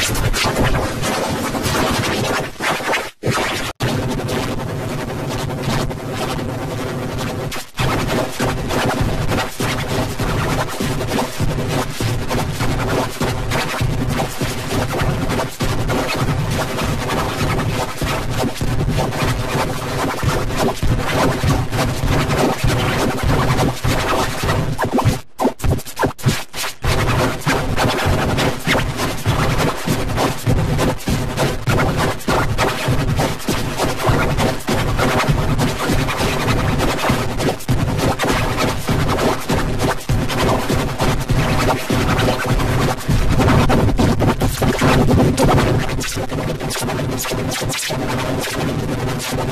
Shut up.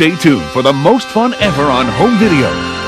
Stay tuned for the most fun ever on home video.